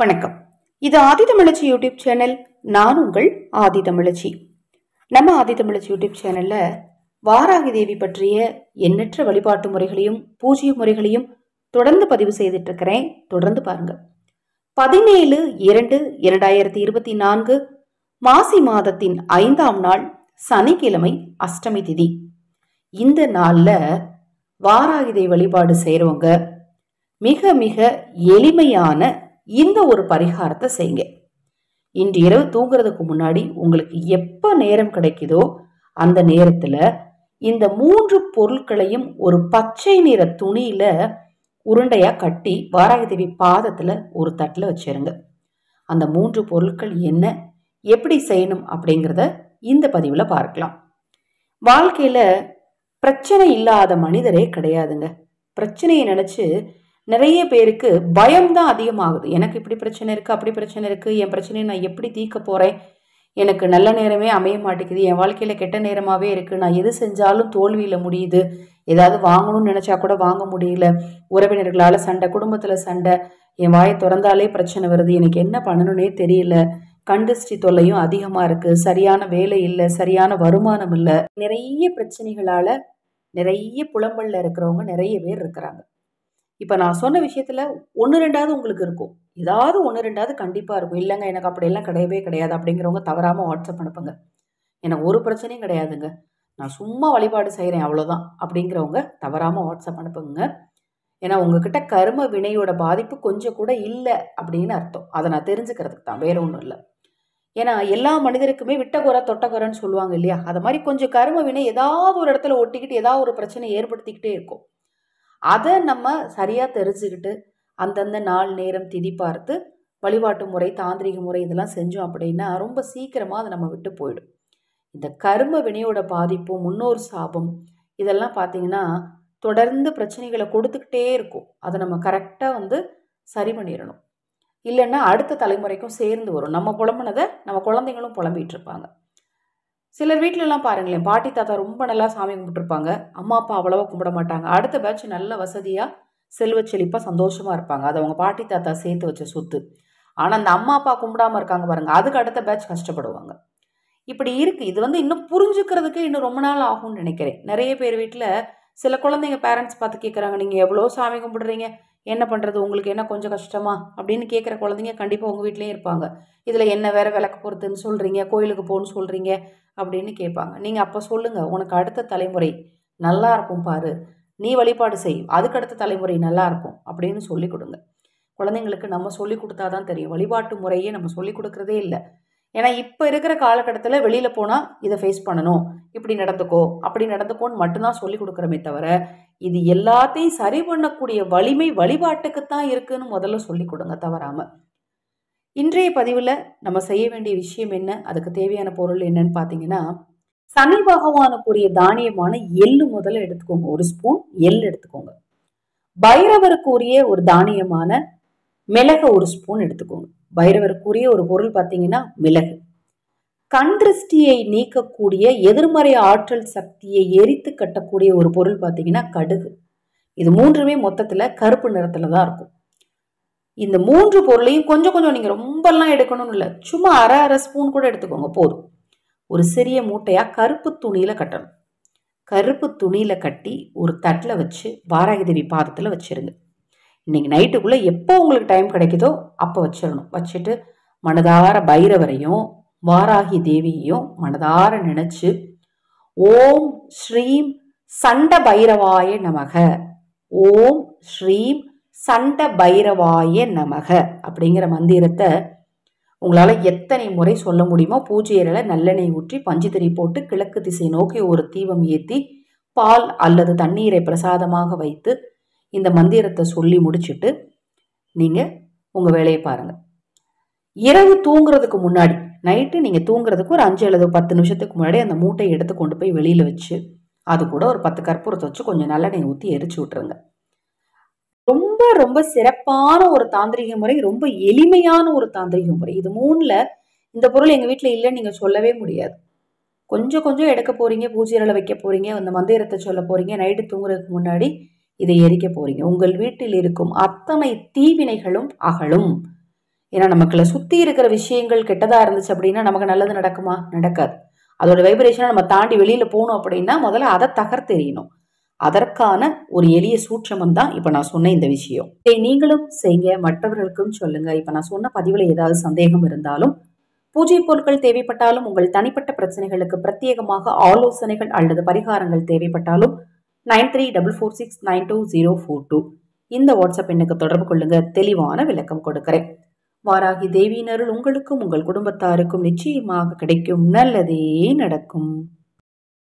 வணக்கம். இது ஆதி தமிழச்சி YouTube channel நான் உங்கள் ஆதி தமிழச்சி. நம்ம ஆதி தமிழச்சி யூடியூப் சேனல்ல வாராகி தேவி பற்றிய எண்ணற்ற வழிபாட்டு முறைகளையும் பூஜ்ய முறைகளையும் தொடர்ந்து பதிவு செய்துட்டு இருக்கிறேன் தொடர்ந்து பாருங்க. பதினேழு இரண்டு இரண்டாயிரத்தி இருபத்தி நான்கு மாசி மாதத்தின் ஐந்தாம் நாள் சனிக்கிழமை அஷ்டமி திதி. இந்த நாளில் வாராகிதை வழிபாடு செய்கிறவங்க மிக மிக எளிமையான இந்த ஒரு பரிகாரத்தை செய்யுங்க. இன்று இரவு தூங்குறதுக்கு முன்னாடி உங்களுக்கு எப்போ நேரம் கிடைக்குதோ அந்த நேரத்தில் இந்த மூன்று பொருட்களையும் ஒரு பச்சை நிற துணியில உருண்டையா கட்டி வாராகி பாதத்துல பாதத்தில் ஒரு தட்டில் வச்சிருங்க. அந்த மூன்று பொருட்கள் என்ன எப்படி செய்யணும் அப்படிங்கிறத இந்த பதிவில் பார்க்கலாம். வாழ்க்கையில் பிரச்சனை இல்லாத மனிதரே கிடையாதுங்க. பிரச்சனையை நினச்சி நிறைய பேருக்கு பயம்தான் அதிகமாகுது. எனக்கு இப்படி பிரச்சனை இருக்குது அப்படி பிரச்சனை இருக்குது என் பிரச்சனையை நான் எப்படி தீர்க்க போகிறேன் எனக்கு நல்ல நேரமே அமைய மாட்டேங்குது. என் வாழ்க்கையில் கெட்ட நேரமாகவே இருக்குது நான் எது செஞ்சாலும் தோல்வியில் முடியுது. ஏதாவது வாங்கணும்னு நினச்சா கூட வாங்க முடியல. உறவினர்களால் சண்டை குடும்பத்தில் சண்டை என் வாயை திறந்தாலே பிரச்சனை வருது. எனக்கு என்ன பண்ணணும்னே தெரியல. கண்டுஸ்டி தொல்லையும் அதிகமாக இருக்குது சரியான வேலை இல்லை சரியான வருமானம் இல்லை. நிறைய பிரச்சனைகளால் நிறைய புலம்பலில் இருக்கிறவங்க நிறைய பேர் இருக்கிறாங்க. இப்போ நான் சொன்ன விஷயத்தில் ஒன்று ரெண்டாவது உங்களுக்கு இருக்கும். ஏதாவது ஒன்று ரெண்டாவது கண்டிப்பாக இருக்கும். இல்லைங்க எனக்கு அப்படியெல்லாம் கிடையவே கிடையாது அப்படிங்கிறவங்க தவறாமல் வாட்ஸ்அப் அனுப்புங்க. எனக்கு ஒரு பிரச்சனையும் கிடையாதுங்க. நான் சும்மா வழிபாடு செய்கிறேன் அவ்வளோதான் அப்படிங்கிறவங்க தவறாமல் வாட்ஸ்அப் அனுப்புங்க. ஏன்னா உங்ககிட்ட கரும வினையோட பாதிப்பு கொஞ்சம் கூட இல்லை அப்படின்னு அர்த்தம். அதை நான் தெரிஞ்சுக்கிறதுக்கு தான் வேற ஒன்றும் இல்லை. ஏன்னா எல்லா மனிதருக்குமே விட்டகுறை தொட்டகுறைன்னு சொல்லுவாங்க இல்லையா? அது மாதிரி கொஞ்சம் கரும வினை ஏதாவது ஒரு இடத்துல ஒட்டிக்கிட்டு ஏதாவது ஒரு பிரச்சனை ஏற்படுத்திக்கிட்டே இருக்கும். அதை நம்ம சரியாக தெரிஞ்சுக்கிட்டு அந்தந்த நாள் நேரம் திதி பார்த்து வழிபாட்டு முறை தாந்திரிக முறை இதெல்லாம் செஞ்சோம் அப்படின்னா ரொம்ப சீக்கிரமாக அதை நம்ம விட்டு போயிடும். இந்த கரும வினையோட பாதிப்பும் முன்னோர் சாபம் இதெல்லாம் பார்த்தீங்கன்னா தொடர்ந்து பிரச்சனைகளை கொடுத்துக்கிட்டே இருக்கும். அதை நம்ம கரெக்டாக வந்து சரி பண்ணிடணும். இல்லைன்னா அடுத்த தலைமுறைக்கும் சேர்ந்து வரும். நம்ம புலம்புனதை நம்ம குழந்தைங்களும் புலம்பிகிட்டு இருப்பாங்க. சிலர் வீட்டிலலாம் பாருங்களேன் பாட்டி தாத்தா ரொம்ப நல்லா சாமி கும்பிட்டுருப்பாங்க. அம்மா அப்பா அவ்வளோவா கும்பிட மாட்டாங்க. அடுத்த பேட்ச் நல்ல வசதியாக செல்வ செழிப்பாக சந்தோஷமாக இருப்பாங்க. அது அவங்க பாட்டி தாத்தா சேர்த்து வச்ச சொத்து. ஆனால் அந்த அம்மா அப்பா கும்பிடாம இருக்காங்க பாருங்கள் அதுக்கு அடுத்த பேட்ச் கஷ்டப்படுவாங்க. இப்படி இருக்குது இது வந்து இன்னும் புரிஞ்சுக்கிறதுக்கு இன்னும் ரொம்ப நாள் ஆகும்னு நினைக்கிறேன். நிறைய பேர் வீட்டில் சில குழந்தைங்க பேரண்ட்ஸ் பார்த்து கேட்குறாங்க நீங்கள் எவ்வளோ சாமி கும்பிடுறீங்க என்ன பண்ணுறது உங்களுக்கு என்ன கொஞ்சம் கஷ்டமா? அப்படின்னு கேட்குற குழந்தைங்க கண்டிப்பாக உங்கள் வீட்லேயும் இருப்பாங்க. இதில் என்ன வேறு விளக்கு பொறுத்துன்னு சொல்கிறீங்க கோயிலுக்கு போகணுன்னு சொல்கிறீங்க அப்படின்னு கேட்பாங்க. நீங்கள் அப்போ சொல்லுங்கள் உனக்கு அடுத்த தலைமுறை நல்லா இருக்கும் பாரு. நீ வழிபாடு செய். அதுக்கு அடுத்த தலைமுறை நல்லா இருக்கும். அப்படின்னு சொல்லி கொடுங்க. குழந்தைங்களுக்கு நம்ம சொல்லி கொடுத்தா தான் தெரியும். வழிபாட்டு முறையே நம்ம சொல்லி கொடுக்குறதே இல்லை. ஏன்னா இப்போ இருக்கிற காலகட்டத்தில் வெளியில் போனால் இதை ஃபேஸ் பண்ணணும். இப்படி நடந்துக்கோ. அப்படி நடந்துக்கோன்னு மட்டும்தான் சொல்லி கொடுக்குறமே தவிர இது எல்லாத்தையும் சரி பண்ணக்கூடிய வலிமை வழிபாட்டுக்கு தான் இருக்குன்னு முதல்ல சொல்லி கொடுங்க தவறாமல் இன்றைய பதிவில் நம்ம செய்ய வேண்டிய விஷயம் என்ன? அதுக்கு தேவையான பொருள் என்னன்னு பார்த்தீங்கன்னா சனி பகவானுக்குரிய தானியமான எள்ளு முதல்ல எடுத்துக்கோங்க. ஒரு ஸ்பூன் எள் எடுத்துக்கோங்க. பைரவருக்குரிய ஒரு தானியமான மிளகு ஒரு ஸ்பூன் எடுத்துக்கோங்க. பைரவருக்குரிய ஒரு பொருள் பார்த்தீங்கன்னா மிளகு. கண் திருஷ்டியை நீக்கக்கூடிய எதிர்மறை ஆற்றல் சக்தியை எரித்து கட்டக்கூடிய ஒரு பொருள் பார்த்தீங்கன்னா கடுகு. இது மூன்றுமே மொத்தத்தில் கருப்பு நிறத்தில் தான் இருக்கும். இந்த மூன்று பொருளையும் கொஞ்சம் கொஞ்சம் நீங்கள் ரொம்பலாம் எடுக்கணும்னு இல்லை. சும்மா அரை அரை ஸ்பூன் கூட எடுத்துக்கோங்க போதும். ஒரு சிறிய மூட்டையாக கருப்பு துணியில் கட்டணும். கருப்பு துணியில் கட்டி ஒரு தட்டில் வச்சு வாராகிதேவி பாதத்தில் வச்சிருங்க. இன்றைக்கி நைட்டுக்குள்ளே எப்போ உங்களுக்கு டைம் கிடைக்குதோ அப்போ வச்சிடணும் வச்சுட்டு மனதார பைரவரையும் வாராகி தேவியையும் மனதார நினச்சி ஓம் ஸ்ரீம் சண்ட பைரவாய நமக. ஓம் ஸ்ரீம் சண்ட பைரவாய நமக. அப்படிங்கிற மந்திரத்தை உங்களால் எத்தனை முறை சொல்ல முடியுமோ பூஜை நல்லெண்ணெய் ஊற்றி பஞ்சுத்திரி போட்டு கிழக்கு திசை நோக்கி ஒரு தீபம் ஏற்றி பால் அல்லது தண்ணீரை பிரசாதமாக வைத்து இந்த மந்திரத்தை சொல்லி முடிச்சுட்டு நீங்கள் உங்கள் வேலையை பாருங்கள் இரவு தூங்குறதுக்கு முன்னாடி நைட்டு நீங்கள் தூங்குறதுக்கு ஒரு அஞ்சு அல்லது பத்து நிமிஷத்துக்கு முன்னாடி அந்த மூட்டையை எடுத்து கொண்டு போய் வெளியில் வச்சு அது கூட ஒரு பத்து கற்பூரத்தை வச்சு கொஞ்சம் நல்லெண்ணெய் ஊற்றி எரிச்சு விட்ருங்க ரொம்ப ரொம்ப சிறப்பான ஒரு தாந்திரிக முறை ரொம்ப எளிமையான ஒரு தாந்திரிக முறை. இது மூணில் இந்த பொருள் எங்கள் வீட்டில் இல்லைன்னு நீங்கள் சொல்லவே முடியாது. கொஞ்சம் கொஞ்சம் எடுக்க போகிறீங்க பூஜையில் வைக்க போகிறீங்க அந்த மந்திரத்தை சொல்ல போகிறீங்க நைட்டு தூங்குறதுக்கு முன்னாடி இதை எரிக்க போகிறீங்க உங்கள் வீட்டில் இருக்கும் அத்தனை தீவினைகளும் அகலும். ஏன்னா நமக்குள்ள சுற்றி இருக்கிற விஷயங்கள் கெட்டதாக இருந்துச்சு அப்படின்னா நமக்கு நல்லது நடக்குமா? நடக்காது. அதோட வைப்ரேஷனை நம்ம தாண்டி வெளியில் போகணும் அப்படின்னா முதல்ல அதை தகர்த்தெறியணும். அதற்கான ஒரு எளிய சூற்றமம் தான் இப்போ நான் சொன்ன இந்த விஷயம். இதை நீங்களும் செய்யுங்க மற்றவர்களுக்கும் சொல்லுங்க. இப்போ நான் சொன்ன பதிவில் ஏதாவது சந்தேகம் இருந்தாலும் பூஜை பொருட்கள் தேவைப்பட்டாலும் உங்கள் தனிப்பட்ட பிரச்சனைகளுக்கு பிரத்யேகமாக ஆலோசனைகள் அல்லது பரிகாரங்கள் தேவைப்பட்டாலும் nine three double four six nine two zero four two இந்த வாட்ஸ்அப் எண்ணுக்கு தொடர்பு கொள்ளுங்க. தெளிவான விளக்கம் கொடுக்கிறேன். வாராகி தேவியினருள் உங்களுக்கும் உங்கள் குடும்பத்தாருக்கும் நிச்சயமாக கிடைக்கும். நல்லதே நடக்கும்.